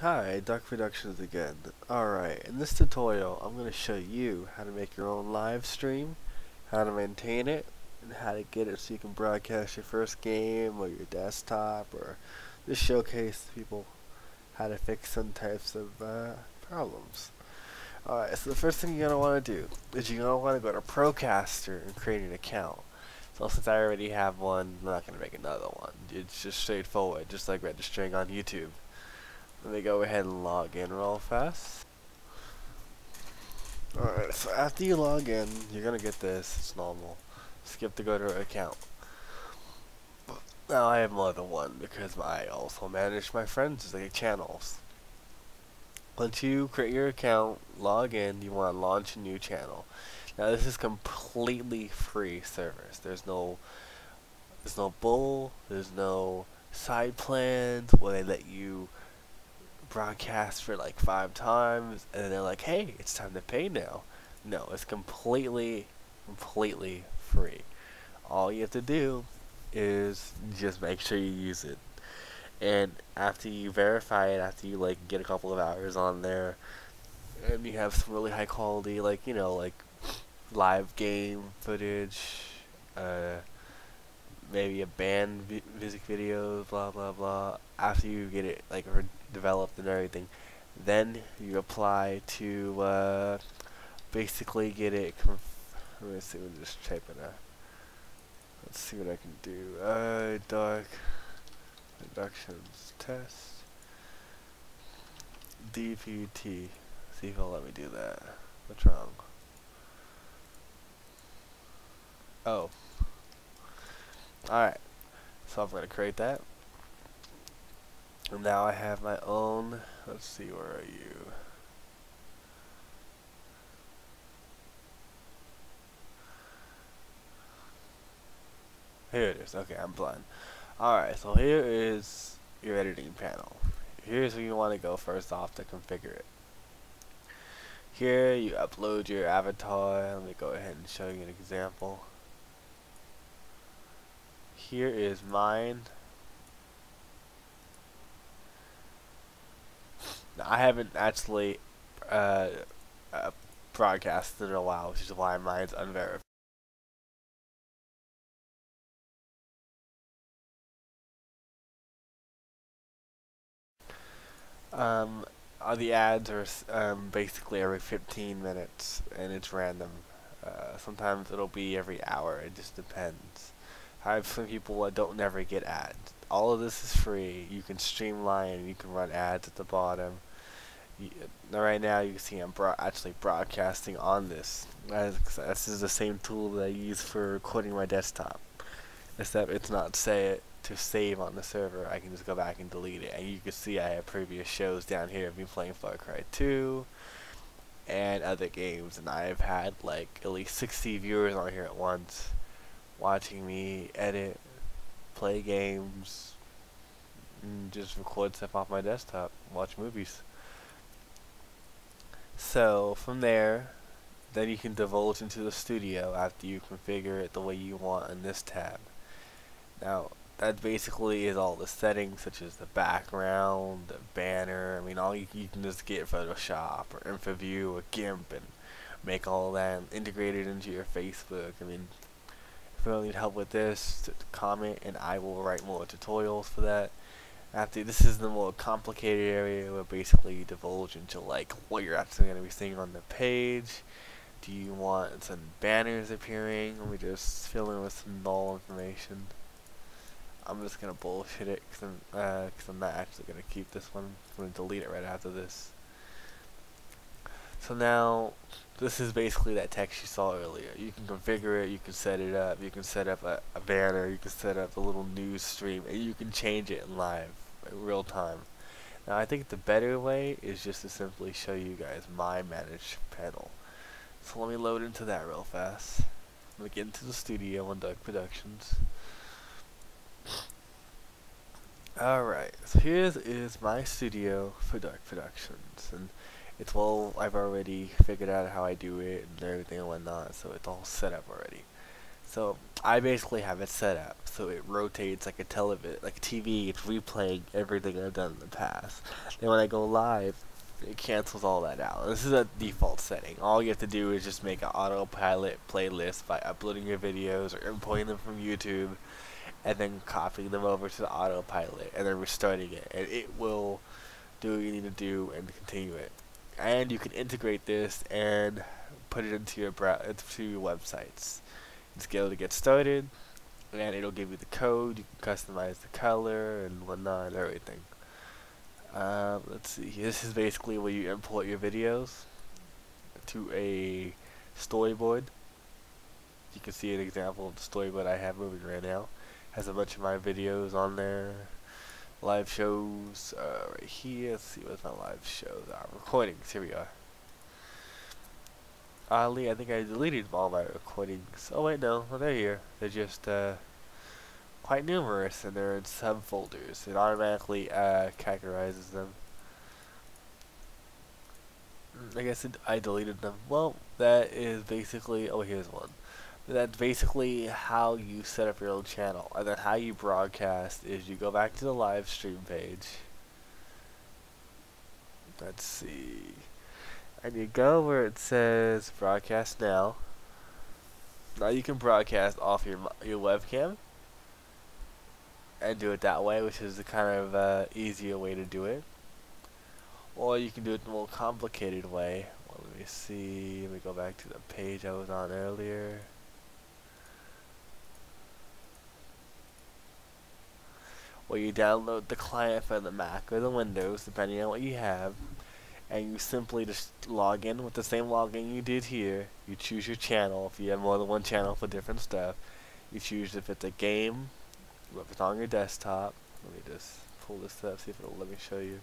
Hi, Duck Productions again. Alright, in this tutorial I'm going to show you how to make your own live stream, how to maintain it, and how to get it so you can broadcast your first game or your desktop or just showcase people how to fix some types of uh, problems. Alright, so the first thing you're going to want to do is you're going to want to go to Procaster and create an account. So since I already have one, I'm not going to make another one. It's just straightforward, just like registering on YouTube. Let me go ahead and log in real fast. Alright, so after you log in, you're gonna get this, it's normal. Skip to go to account. Now I have more than one because I also manage my friends' like, channels. Once you create your account, log in, you want to launch a new channel. Now this is completely free service. There's no there's no bull, there's no side plans where they let you broadcast for like five times and they're like, hey, it's time to pay now. No, it's completely, completely free. All you have to do is just make sure you use it. And after you verify it, after you like get a couple of hours on there, and you have some really high quality, like you know, like live game footage, uh, maybe a band vi music video, blah blah blah. After you get it like developed and everything, then you apply to uh, basically get it. Let me see. We're just typing a. Let's see what I can do. Uh, dark reductions test. DPT. See if it'll let me do that. What's wrong? Oh. Alright. So I'm going to create that. And now I have my own. Let's see, where are you? Here it is. Okay, I'm blind. Alright, so here is your editing panel. Here's where you want to go first off to configure it. Here you upload your avatar. Let me go ahead and show you an example. Here is mine. I haven't actually uh, uh, broadcasted in a while, which is why mine's unverified. Um, uh, the ads are um, basically every 15 minutes, and it's random. Uh, sometimes it'll be every hour. It just depends. I have some people that don't never get ads. All of this is free. You can streamline. You can run ads at the bottom. You, uh, right now, you can see I'm bro actually broadcasting on this. This is the same tool that I use for recording my desktop. Except it's not say it to save on the server. I can just go back and delete it. And you can see I have previous shows down here of me playing Far Cry 2 and other games. And I've had like at least 60 viewers on here at once watching me edit, play games, and just record stuff off my desktop, watch movies. So from there, then you can divulge into the studio after you configure it the way you want in this tab. Now, that basically is all the settings such as the background, the banner, I mean all you, you can just get Photoshop or IrfanView or GIMP and make all that integrated into your Facebook. I mean, if you need help with this, comment and I will write more tutorials for that. After this is the more complicated area where basically you divulge into like what you're actually going to be seeing on the page. Do you want some banners appearing? Let me just fill in with some null information. I'm just gonna bullshit it because I'm, uh, cause I'm not actually gonna keep this one. I'm gonna delete it right after this. So now, this is basically that text you saw earlier. You can configure it, you can set it up, you can set up a, a banner, you can set up a little news stream, and you can change it in live, in real time. Now I think the better way is just to simply show you guys my managed panel. So let me load into that real fast. Let me get into the studio on Duck Productions. Alright, so here is my studio for Dark Productions, and it's all, I've already figured out how I do it and everything and whatnot, so it's all set up already. So I basically have it set up so it rotates like a television, like a TV. It's replaying everything I've done in the past. Then when I go live, it cancels all that out. This is a default setting. All you have to do is just make an autopilot playlist by uploading your videos or importing them from YouTube and then copying them over to the autopilot and then restarting it and it will do what you need to do and continue it. And you can integrate this and put it into your brow into your websites. It's able to get started and it'll give you the code, you can customize the color and whatnot and everything. Um, let's see, this is basically where you import your videos to a storyboard. You can see an example of the storyboard I have moving right now. Has a bunch of my videos on there. Live shows, uh, right here. Let's see what my live shows are. Recordings, here we are. Oddly, I think I deleted all my recordings. Oh wait, no, well, they're here. They're just, uh, quite numerous and they're in subfolders. It automatically uh, categorizes them. Hmm, I guess it, I deleted them. Well, that is basically, oh here's one. That's basically how you set up your own channel. And then how you broadcast is you go back to the live stream page. Let's see. And you go where it says broadcast now. Now you can broadcast off your your webcam and do it that way, which is the kind of uh, easier way to do it. Or you can do it the more complicated way. Well, let me see. Let me go back to the page I was on earlier. Where you download the client for the Mac or the Windows, depending on what you have, and you simply just log in with the same login you did here. You choose your channel if you have more than one channel for different stuff. You choose if it's a game, if it's on your desktop, let me just pull this up, see if it'll let me show you.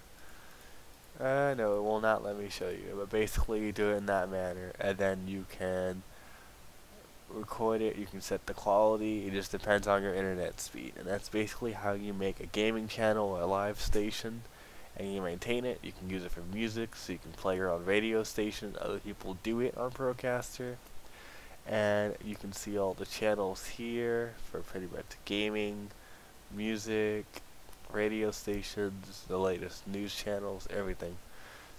Uh, no, it will not let me show you, but basically you do it in that manner, and then you can record it, you can set the quality, it just depends on your internet speed, and that's basically how you make a gaming channel or a live station, and you maintain it, you can use it for music, so you can play your own radio station, other people do it on Procaster, and you can see all the channels here for pretty much gaming, music, radio stations, the latest news channels, everything.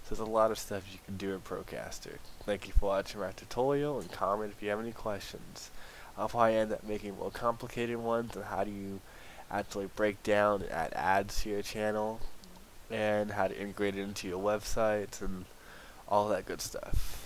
There's a lot of stuff you can do in Procaster. Thank you for watching my tutorial and comment if you have any questions. I'll probably end up making more complicated ones on how do you actually break down and add ads to your channel and how to integrate it into your websites and all that good stuff.